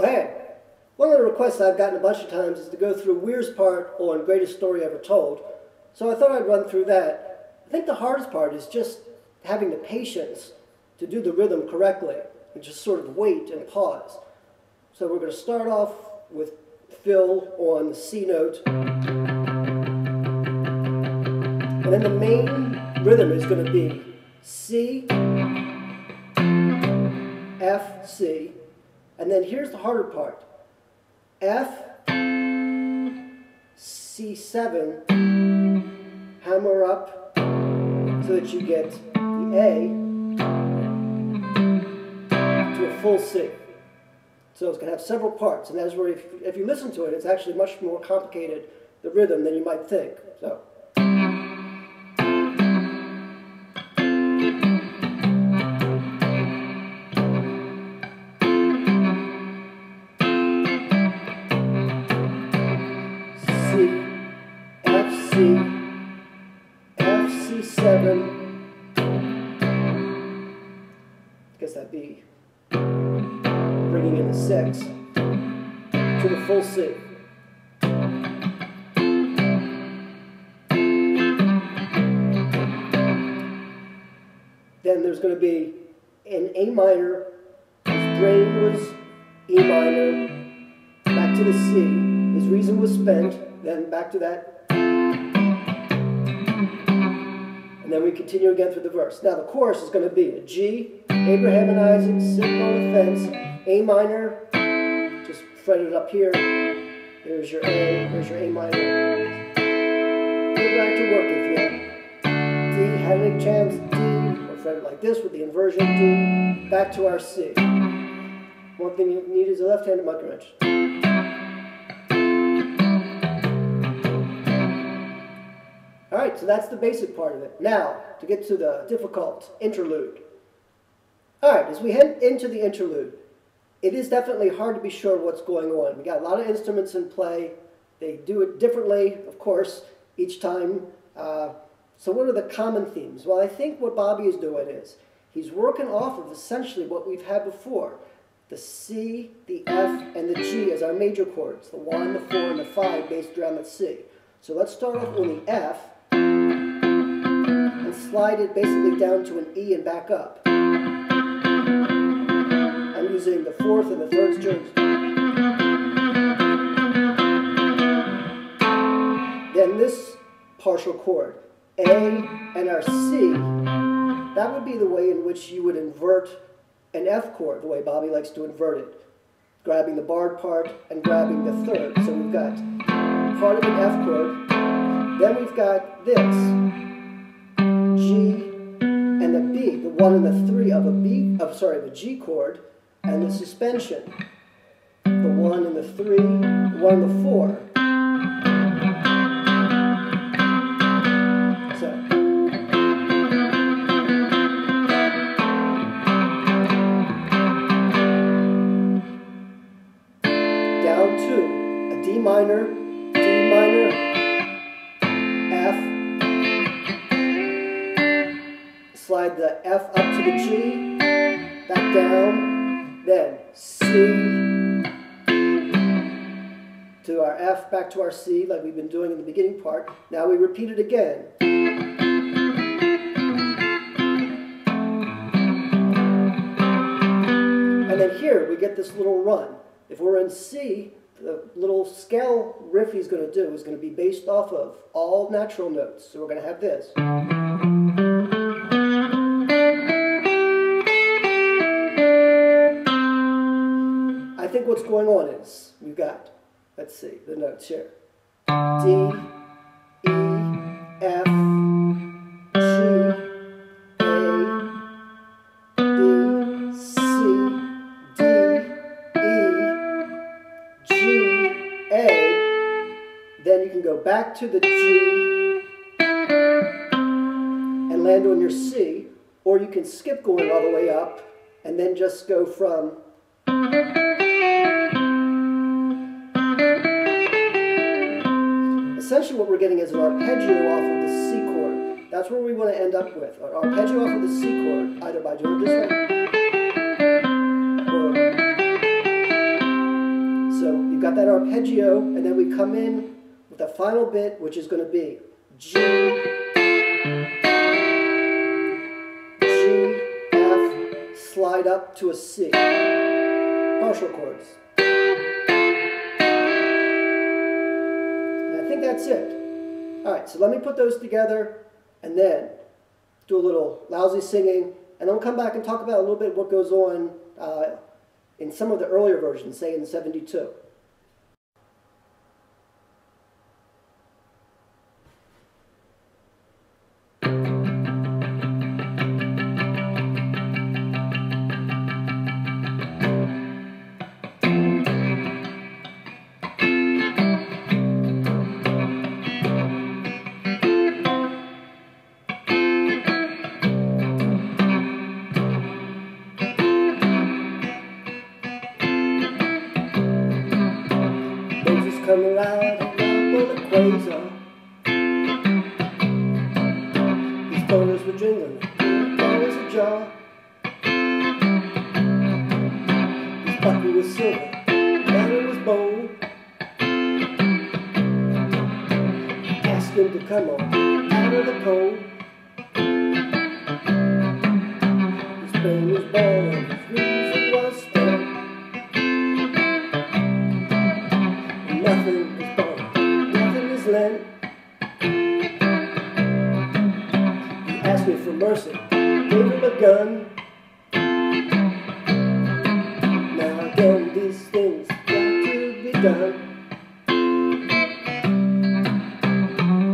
Oh, hey, one of the requests I've gotten a bunch of times is to go through Weir's part on Greatest Story Ever Told. So I thought I'd run through that. I think the hardest part is just having the patience to do the rhythm correctly and just sort of wait and pause. So we're going to start off with Phil on the C note. And then the main rhythm is going to be C, F, C. And then here's the harder part. F, C7, hammer up so that you get the A to a full C. So it's going to have several parts, and that is where if, if you listen to it, it's actually much more complicated, the rhythm, than you might think. So. C7. Guess that'd be bringing in the six to the full C. Then there's going to be an A minor, his brain was E minor, back to the C, his reason was spent, then back to that. And then we continue again through the verse. Now the chorus is going to be a G, Abraham and Isaac, sitting on the fence, A minor, just fret it up here. Here's your A, here's your A minor. Get back to work if you D, had any chance, D, or fret it like this with the inversion, D, back to our C. One thing you need is a left-handed monkey wrench. Right, so that's the basic part of it. Now, to get to the difficult interlude. All right, as we head into the interlude, it is definitely hard to be sure what's going on. We got a lot of instruments in play. They do it differently, of course, each time. Uh, so what are the common themes? Well, I think what Bobby is doing is he's working off of essentially what we've had before. The C, the F, and the G as our major chords. The 1, the 4, and the 5 based around the C. So let's start off on the F and slide it basically down to an E and back up. I'm using the fourth and the third strings. Then this partial chord, A and our C, that would be the way in which you would invert an F chord, the way Bobby likes to invert it. Grabbing the barred part and grabbing the third. So we've got part of an F chord, then we've got this, G and the B, the one and the three of a B, of sorry, a G chord, and the suspension, the one and the three, the one and the four. So. Down to a D minor, slide the F up to the G, back down, then C to our F, back to our C, like we've been doing in the beginning part. Now we repeat it again. And then here we get this little run. If we're in C, the little scale riff he's going to do is going to be based off of all natural notes. So we're going to have this. What's going on is we've got, let's see, the notes here. D, E, F, G, A, B, C, D, E, G, A. Then you can go back to the G and land on your C, or you can skip going all the way up and then just go from essentially what we're getting is an arpeggio off of the C chord. That's where we want to end up with. An arpeggio off of the C chord, either by doing this way, So you've got that arpeggio, and then we come in with the final bit, which is going to be G, G, F, slide up to a C. Partial chords. That's it. All right, so let me put those together and then do a little lousy singing, and then we'll come back and talk about a little bit what goes on uh, in some of the earlier versions, say in 72. Dollars were jingling, dollars a jar. His bucket was silver, and it was bold. Asked him to come on out of the cold. His brain was born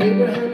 Abraham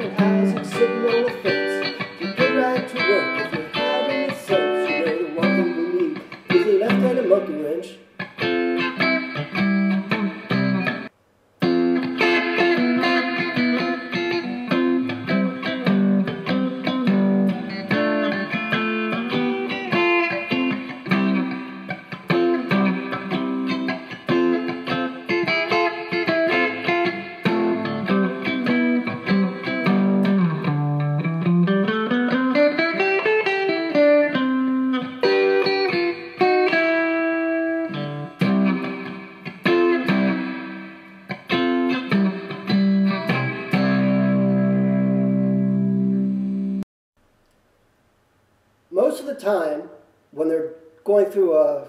time, when they're going through a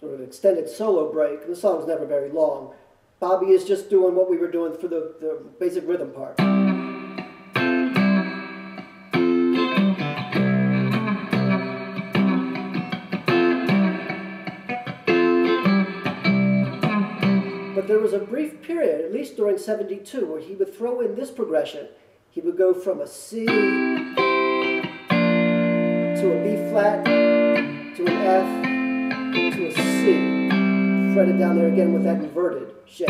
sort of extended solo break, the song's never very long, Bobby is just doing what we were doing for the, the basic rhythm part. But there was a brief period, at least during 72, where he would throw in this progression. He would go from a C to a B flat, to an F, to a C. Fret it down there again with that inverted shape.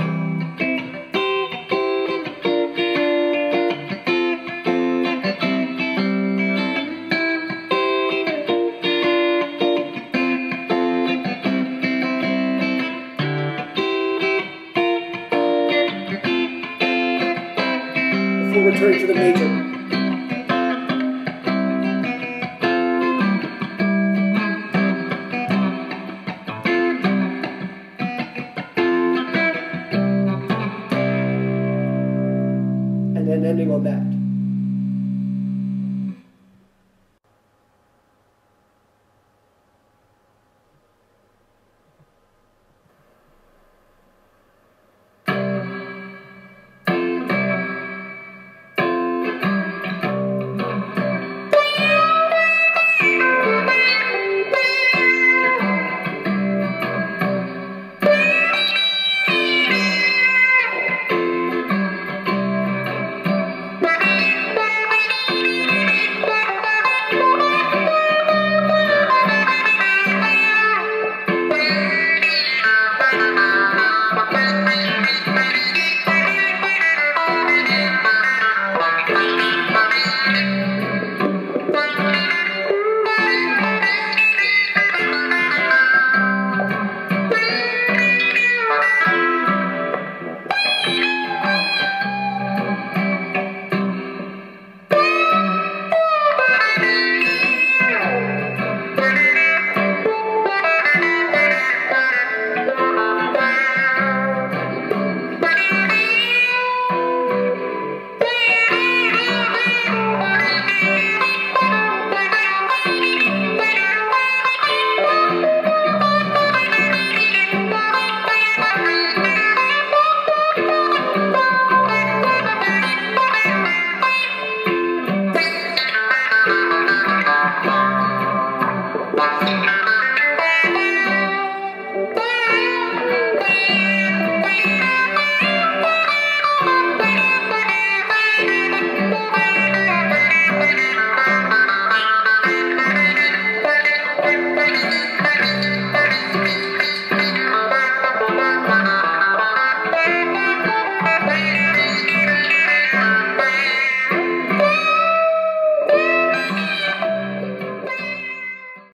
Before returning to the major.